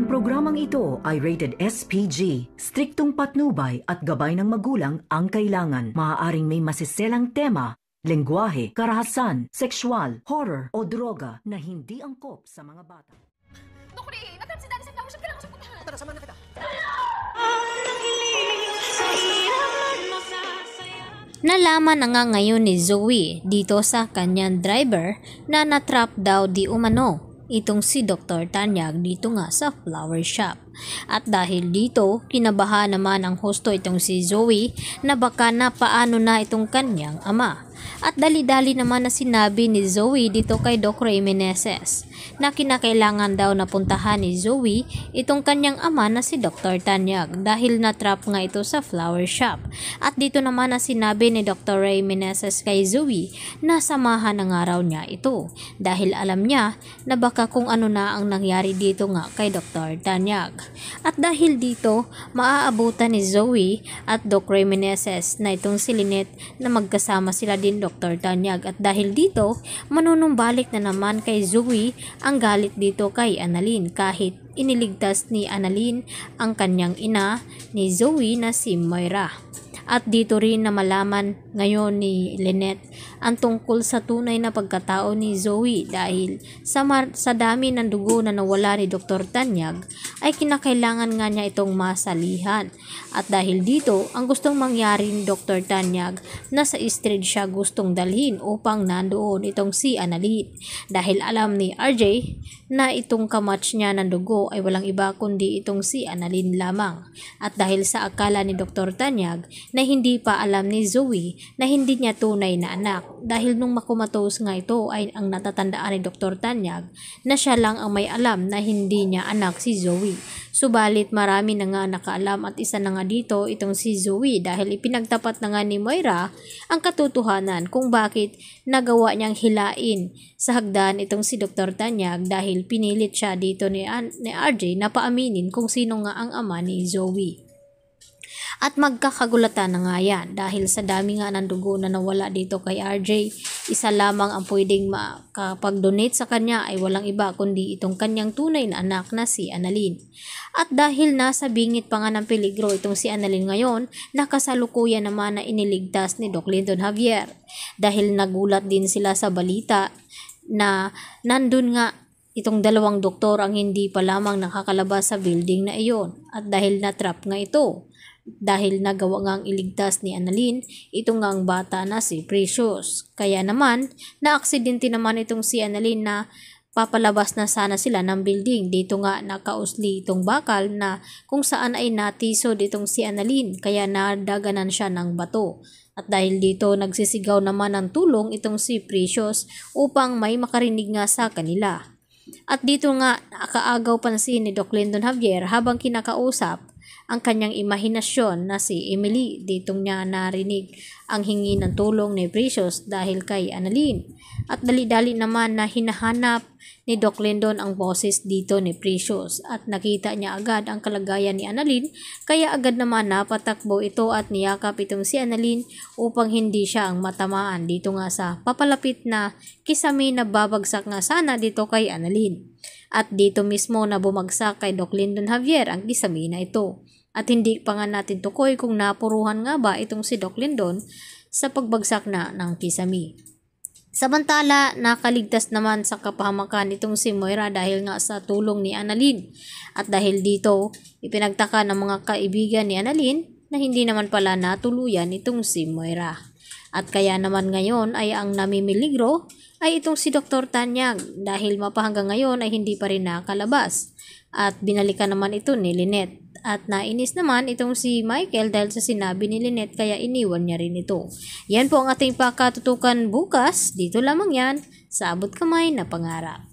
Ang programang ito ay rated SPG. Striktong patnubay at gabay ng magulang ang kailangan. Maaaring may masiselang tema, lengguwahe, karahasan, sexual, horror o droga na hindi angkop sa mga bata. Dokri, nakan si Daddy sa flower shop. Kailangan ko siya puntahan. Tara, samahan na kita. Nalaman na nga ngayon ni Zoe dito sa kanyang driver na natrap daw di umano itong si Dr. Tanyag dito nga sa flower shop. At dahil dito, kinabahan naman ang husto itong si Zoe na baka na paano na itong kanyang ama. At dali-dali naman na sinabi ni Zoe dito kay Doc Ray Meneses na kinakailangan daw na puntahan ni Zoe itong kanyang ama na si Dr. Tanyag dahil na-trap nga ito sa flower shop. At dito naman na sinabi ni Dr. Ray Meneses kay Zoe na samahan na nga raw niya ito dahil alam niya na baka kung ano na ang nangyari dito nga kay Dr. Tanyag. At dahil dito, maaabutan ni Zoe at Doc Ray Meneses na itong si na magkasama sila din Dr. Tanyag at dahil dito, manunumbalik na naman kay Zoe ang galit dito kay Annalyn kahit iniligtas ni Annalyn ang kanyang ina ni Zoe na si Moira. At dito rin na malaman ngayon ni Lynette ang tungkol sa tunay na pagkatao ni Zoe dahil sa, mar- sa dami ng dugo na nawala ni Dr. Tanyag ay kinakailangan nga niya itong masalihan. At dahil dito, ang gustong mangyari ni Dr. Tanyag na sa street siya gustong dalhin upang nandoon itong si Annalyn. Dahil alam ni RJ na itong kamatch niya ng dugo ay walang iba kundi itong si Annalyn lamang. At dahil sa akala ni Dr. Tanyag na hindi pa alam ni Zoe na hindi niya tunay na anak dahil nung makumatos nga ito ay ang natatandaan ni Dr. Tanyag na siya lang ang may alam na hindi niya anak si Zoe. Subalit marami na nga nakaalam at isa na nga dito itong si Zoe dahil ipinagtapat na nga ni Moira ang katotohanan kung bakit nagawa niyang hilain sa hagdan itong si Dr. Tanyag dahil pinilit siya dito ni, An- ni RJ na paaminin kung sino nga ang ama ni Zoe. At magkakagulatan na nga yan dahil sa dami nga ng dugo na nawala dito kay RJ, isa lamang ang pwedeng makapag-donate sa kanya ay walang iba kundi itong kanyang tunay na anak na si Annalyn. At dahil nasa bingit pa nga ng peligro itong si Annalyn ngayon, nakasalukuyan naman na iniligtas ni Doc Lyndon Javier. Dahil nagulat din sila sa balita na nandun nga itong dalawang doktor ang hindi pa lamang nakakalabas sa building na iyon. At dahil na-trap nga ito dahil nagawa nga ang iligtas ni Annalyn, ito nga ang bata na si Precious. Kaya naman, na-aksidente naman itong si Annalyn na papalabas na sana sila ng building. Dito nga nakausli itong bakal na kung saan ay natisod itong si Annalyn kaya nadaganan siya ng bato. At dahil dito nagsisigaw naman ng tulong itong si Precious upang may makarinig nga sa kanila. At dito nga nakaagaw pansin ni Doc Lyndon Javier habang kinakausap ang kanyang imahinasyon na si Emily. Ditong niya narinig ang hingi ng tulong ni Precious dahil kay Annalyn. At dali-dali naman na hinahanap ni Doc Lyndon ang boses dito ni Precious at nakita niya agad ang kalagayan ni Annalyn kaya agad naman napatakbo ito at niyakap itong si Annalyn upang hindi siya ang matamaan dito nga sa papalapit na kisame na babagsak nga sana dito kay Annalyn. At dito mismo na bumagsak kay Doc Lyndon Javier ang kisame na ito. At hindi pa nga natin tukoy kung napuruhan nga ba itong si Doc Lindon sa pagbagsak na ng kisami. Samantala, nakaligtas naman sa kapahamakan itong si Moira dahil nga sa tulong ni Annalyn. At dahil dito, ipinagtaka ng mga kaibigan ni Annalyn na hindi naman pala natuluyan itong si Moira. At kaya naman ngayon ay ang namimiligro ay itong si Dr. Tanyag dahil mapahanggang ngayon ay hindi pa rin nakalabas. At binalikan naman ito ni Lynette. At nainis naman itong si Michael dahil sa sinabi ni Lynette kaya iniwan niya rin ito. Yan po ang ating pakatutukan bukas. Dito lamang yan sa abot kamay na pangarap.